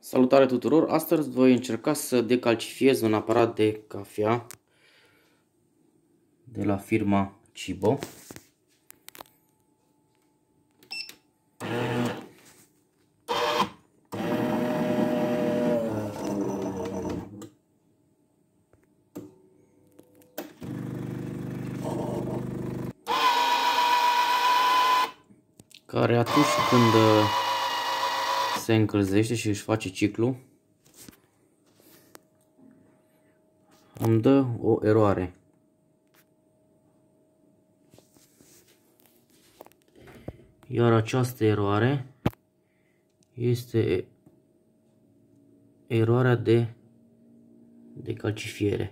Salutare tuturor! Astăzi voi încerca să decalcifiez un aparat de cafea de la firma Cibo. Care atunci când se încălzește și își face ciclu, îmi dă o eroare. Iar această eroare este eroarea de decalcifiere.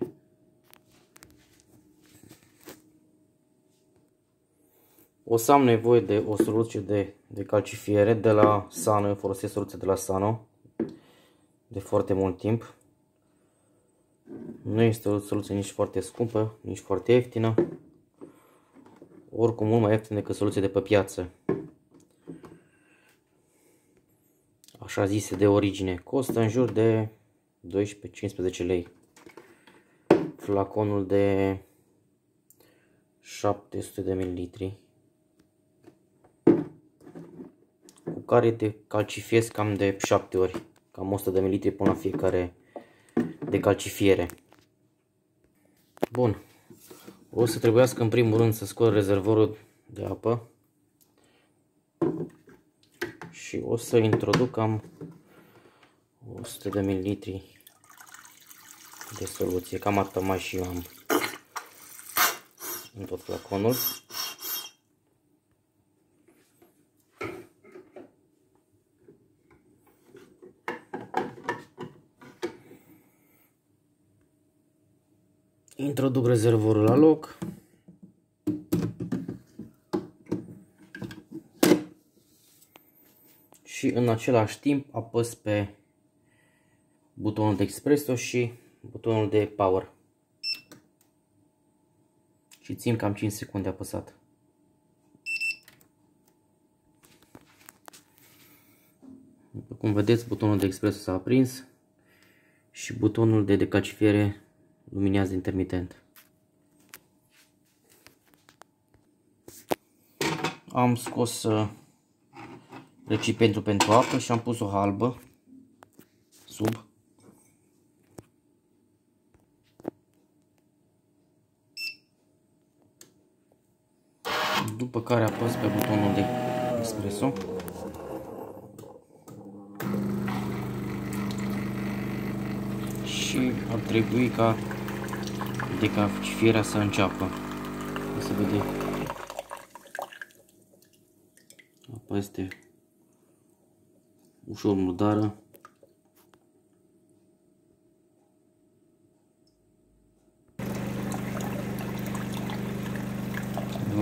O să am nevoie de o soluție de, de calcifiere de la Sano. Eu folosesc soluție de la Sano de foarte mult timp. Nu este o soluție nici foarte scumpă, nici foarte ieftină. Oricum mult mai ieftin decât soluție de pe piață. Așa zise de origine. Costă în jur de 12-15 lei. Flaconul de 700 de mililitri. Care te calcifiez cam de 7 ori, cam 100 de ml până la fiecare de calcifiere. Bun, o să trebuiască în primul rând să scot rezervorul de apă și o să introduc cam 100 de ml de soluție, cam atât mai și eu am în tot flaconul. Introduc rezervorul la loc. Și în același timp apăs pe butonul de expresso și butonul de power. Și țin cam 5 secunde apăsat. După cum vedeți, butonul de expresso s-a aprins și butonul de decalcifiere luminează intermitent. Am scos uh, recipientul pentru apă și am pus o halbă sub. După care apăs pe butonul de espresso. Și ar trebui ca decalcifierea să înceapă. Se vede. Apa este ușor murdară.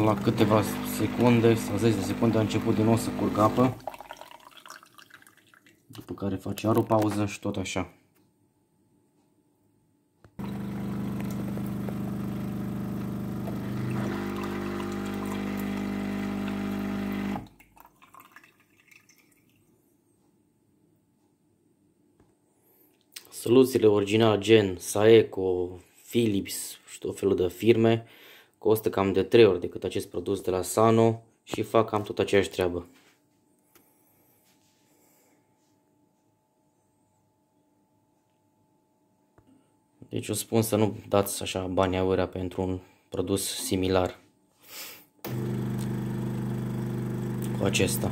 La câteva secunde sau 10 de secunde a început din nou să curgă apă. După care face iar o pauză și tot așa. Soluțiile originale gen Saeco, Philips și tot felul de firme costă cam de 3 ori decât acest produs de la Sano și fac cam tot aceeași treabă. Deci eu spun să nu dați așa bani aurea pentru un produs similar cu acesta.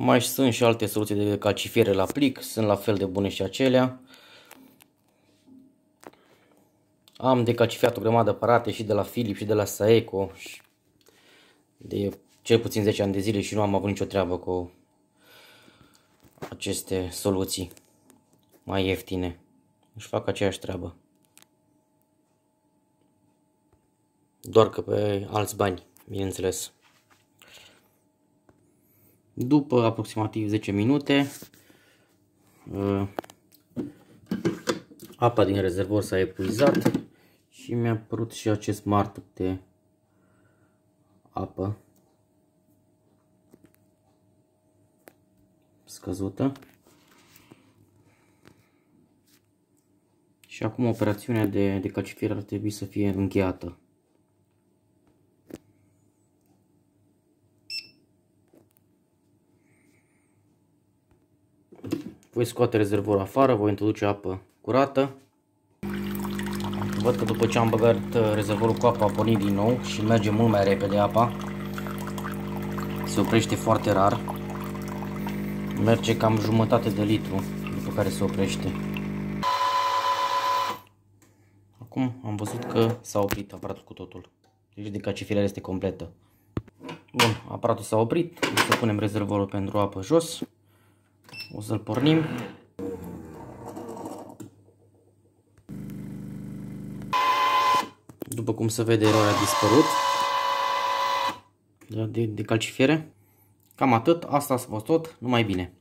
Mai sunt și alte soluții de calcifiere la plic, sunt la fel de bune și acelea. Am decalcifiat o grămadă de aparate și de la Philips și de la Saeco de cel puțin 10 ani de zile și nu am avut nicio treabă cu aceste soluții mai ieftine. Își fac aceeași treabă. Doar că pe alți bani, bineînțeles. După aproximativ 10 minute, uh, apa din rezervor s-a epuizat și mi-a apărut și acest martuc de apă scăzută. Și acum operațiunea de decacifierare ar trebui să fie încheiată. Voi scoate rezervorul afară, voi introduce apă curată. Văd că după ce am băgat uh, rezervorul cu apă a pornit din nou și merge mult mai repede apa. Se oprește foarte rar. Merge cam jumătate de litru după care se oprește. Acum am văzut că s-a oprit aparatul cu totul. Deci decacifilarea este completă. Bun, aparatul s-a oprit. O să punem rezervorul pentru apă jos. O să-l pornim. După cum se vede, eroarea a dispărut de, de, de calcifiere. Cam atât, asta a fost tot, numai bine.